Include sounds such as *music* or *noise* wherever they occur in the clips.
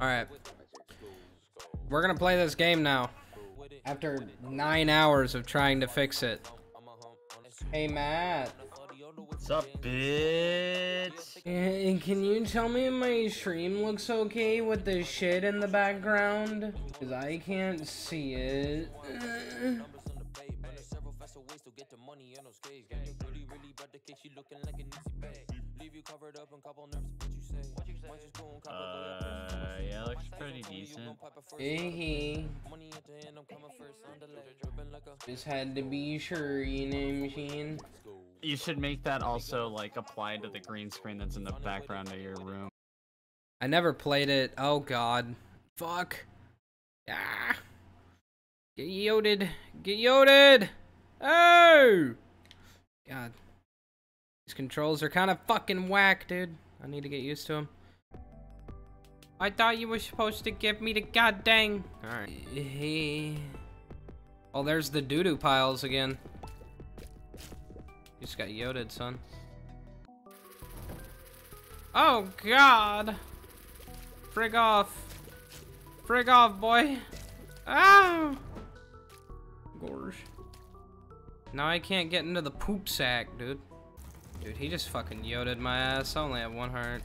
Alright. We're gonna play this game now. After nine hours of trying to fix it. Hey, Matt. What's up, bitch? Eh, Can you tell me my stream looks okay with the shit in the background? Because I can't see it. Uh, yeah, looks pretty decent. Hey, just had to be sure, you know what I'm saying? You should make that also like apply to the green screen that's in the background of your room. I never played it. Oh god. Fuck. Ah. Get yoded. Get yoded. Oh. God. These controls are kind of fucking whack, dude. I need to get used to them. I thought you were supposed to give me the goddamn. Alright. Hey. Oh, there's the doo-doo piles again. You just got yoded, son. Oh, God. Frig off. Frig off, boy. Ow! Gorge. Now I can't get into the poop sack, dude. Dude, he just fucking yoded my ass. I only have one heart.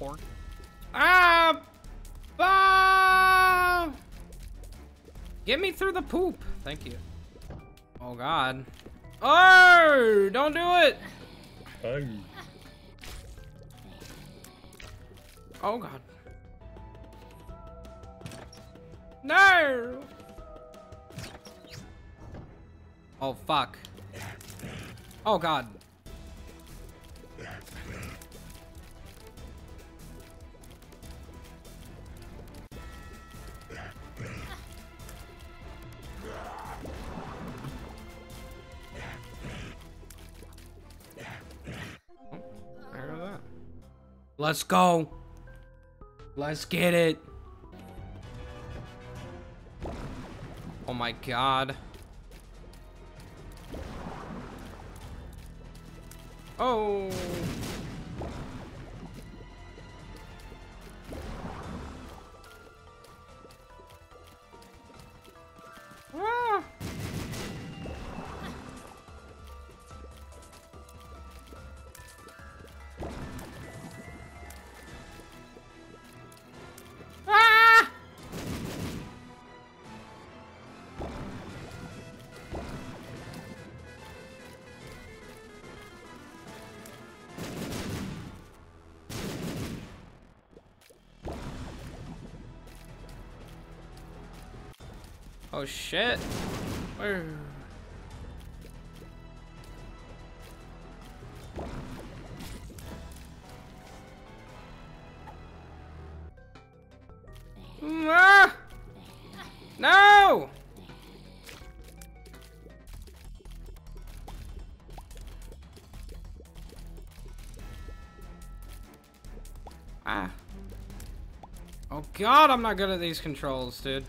Porn. Ah! Ah! Get me through the poop. Thank you. Oh, God. Oh! Don't do it! Oh, God. No! Oh, fuck. Oh, God. Let's go. Let's get it. Oh my god. Oh. Oh shit. Where? Ah! No! Ah. Oh god, I'm not good at these controls, dude.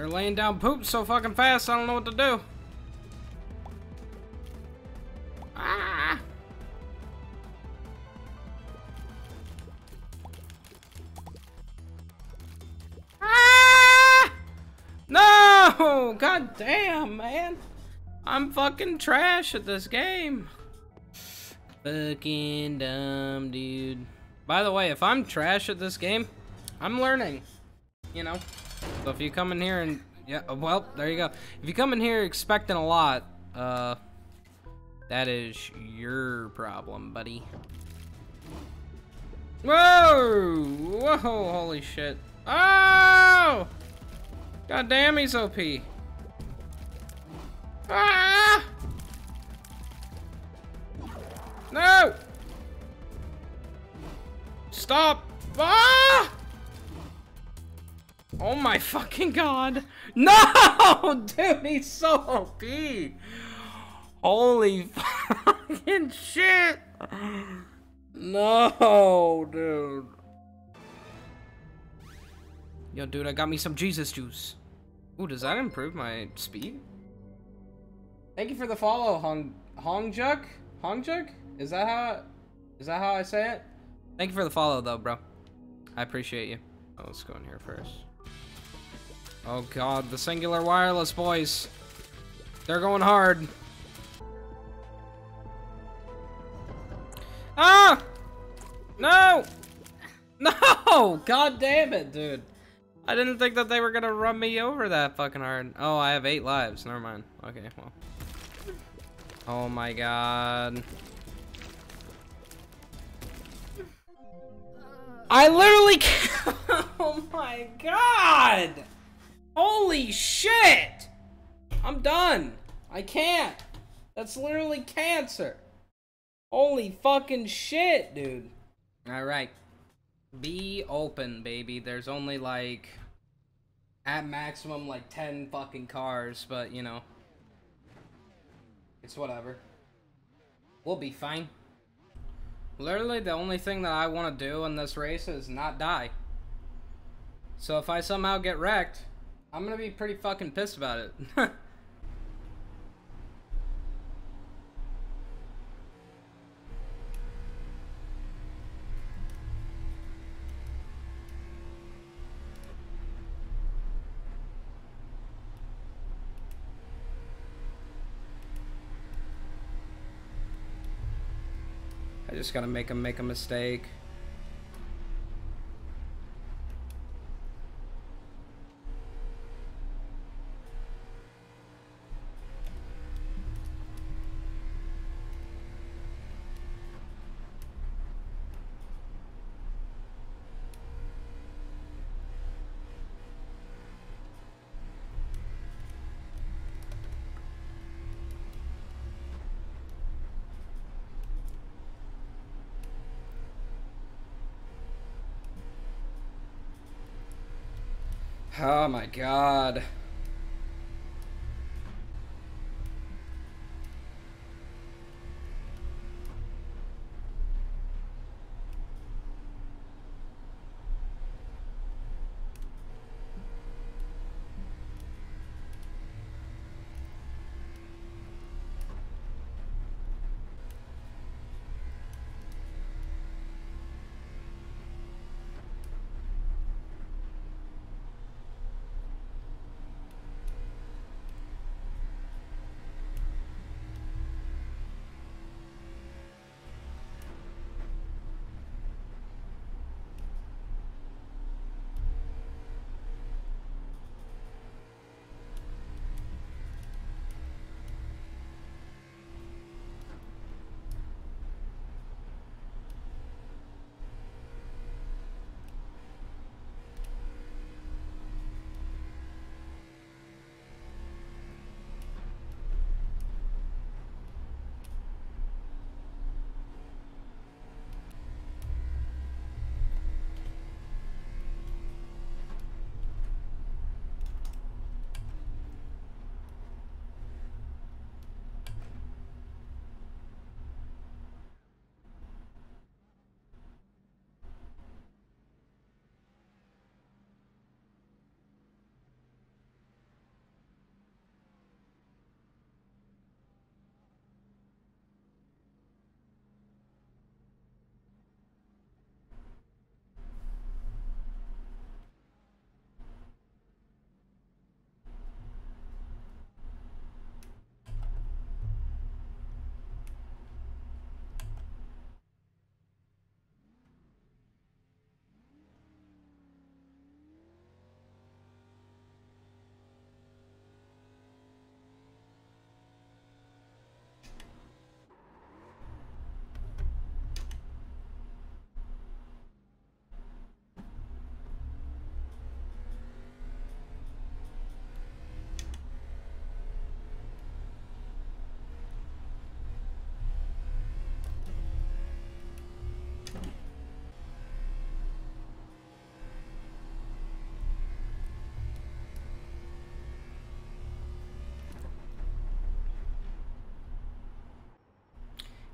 They're laying down poop so fucking fast, I don't know what to do. Ah! Ah! No! God damn, man. I'm fucking trash at this game. Fucking dumb, dude. By the way, if I'm trash at this game, I'm learning. You know? So if you come in here and yeah, well, there you go. If you come in here expecting a lot, uh, that is your problem, buddy. Whoa! Whoa! Holy shit! Oh! God damn, he's OP. Ah! No! Stop! Ah! Oh my fucking god. No! *laughs* Dude, he's so OP. Holy fucking shit. No, dude. Yo, dude, I got me some Jesus juice. Ooh, does that improve my speed? Thank you for the follow, Hong Hongjuk. Hongjuk? Is that how? Is that how I say it? Thank you for the follow, though, bro. I appreciate you. Oh, let's go in here first. Oh god, the singular wireless boys. They're going hard. Ah! No! *laughs* No! God damn it, dude. I didn't think that they were gonna run me over that fucking hard. Oh, I have eight lives. Never mind. Okay, well. Oh my god. I literally *laughs* Oh my god! Holy shit! I'm done. I can't. That's literally cancer. Holy fucking shit, dude. Alright. Be open, baby. There's only like at maximum like 10 fucking cars, but you know. It's whatever. We'll be fine. Literally, the only thing that I want to do in this race is not die. So if I somehow get wrecked, I'm gonna be pretty fucking pissed about it. *laughs* I just gotta make him make a mistake. Oh my god.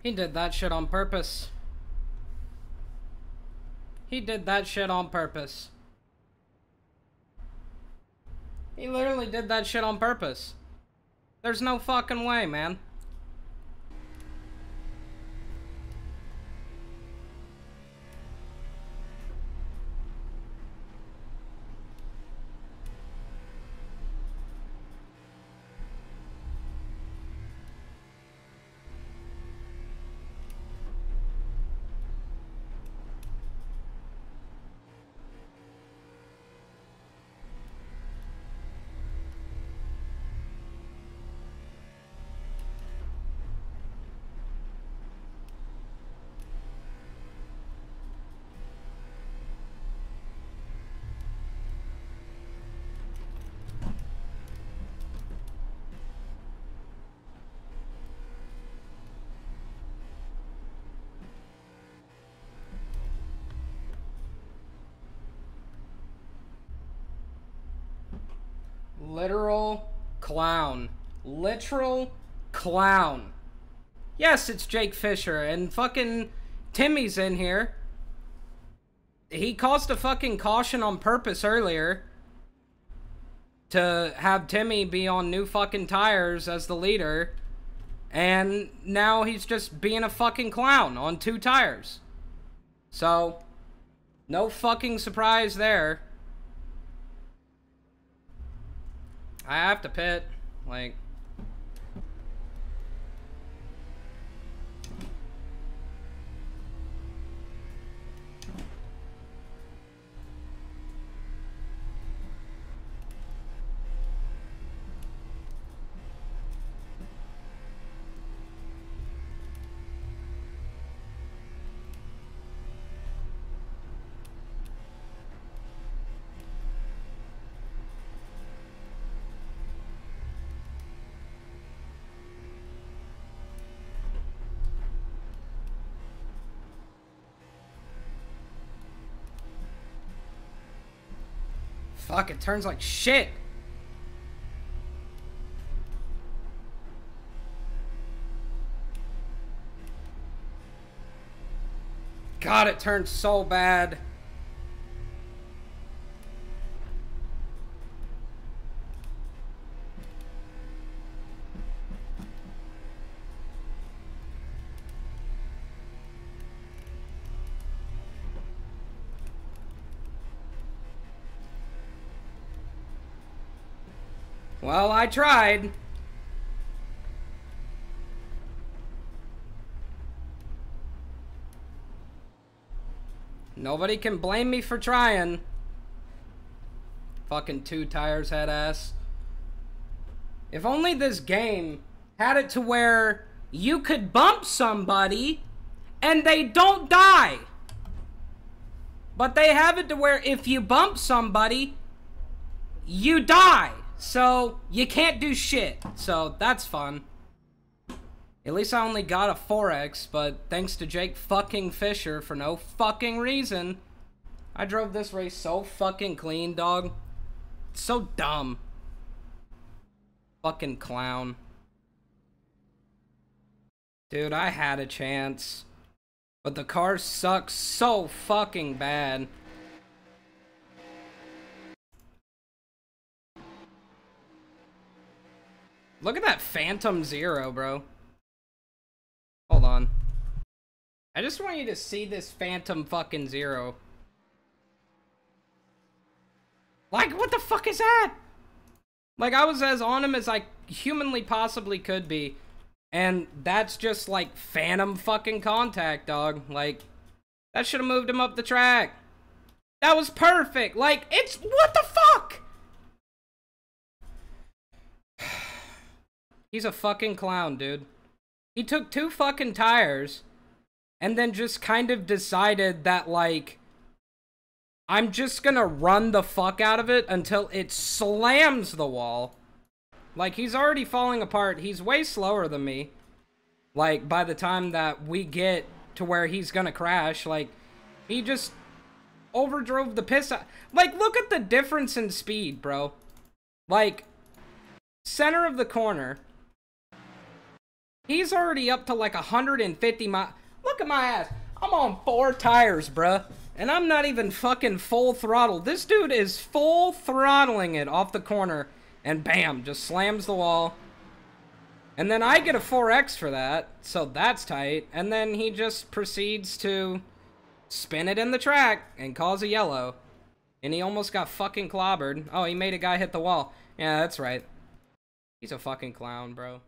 He did that shit on purpose. He did that shit on purpose. He literally did that shit on purpose. There's no fucking way, man. Literal clown. Literal clown. Yes, it's Jake Fisher, and fucking Timmy's in here. He caused a fucking caution on purpose earlier to have Timmy be on new fucking tires as the leader. And now he's just being a fucking clown on two tires. So, no fucking surprise there. I have to pit. Like, Fuck, it turns like shit. God, it turns so bad. Well, I tried. Nobody can blame me for trying. Fucking two tires head ass. If only this game had it to where you could bump somebody and they don't die. But they have it to where if you bump somebody, you die. So, you can't do shit. So, that's fun. At least I only got a 4X, but thanks to Jake fucking Fisher for no fucking reason, I drove this race so fucking clean, dog. So dumb. Fucking clown. Dude, I had a chance. But the car sucks so fucking bad. Look at that Phantom Zero, bro. Hold on. I just want you to see this Phantom fucking Zero. Like, what the fuck is that? Like, I was as on him as I humanly possibly could be. And that's just, like, phantom fucking contact, dog. Like, that should have moved him up the track. That was perfect. Like, it's... What the fuck? He's a fucking clown, dude. He took two fucking tires and then just kind of decided that, like, I'm just gonna run the fuck out of it until it slams the wall. Like, he's already falling apart. He's way slower than me. Like, by the time that we get to where he's gonna crash, like, he just overdrove the piss out. Like, look at the difference in speed, bro. Like, center of the corner, He's already up to like 150 miles. Look at my ass. I'm on four tires, bruh. And I'm not even fucking full throttle. This dude is full throttling it off the corner. And bam, just slams the wall. And then I get a 4x for that, so that's tight. And then he just proceeds to spin it in the track and cause a yellow. And he almost got fucking clobbered. Oh, he made a guy hit the wall. Yeah, that's right. He's a fucking clown, bro.